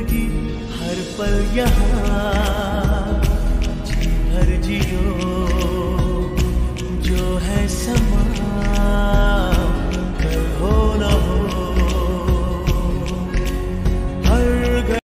हर पल यहाँ जी भर जियो जो है सब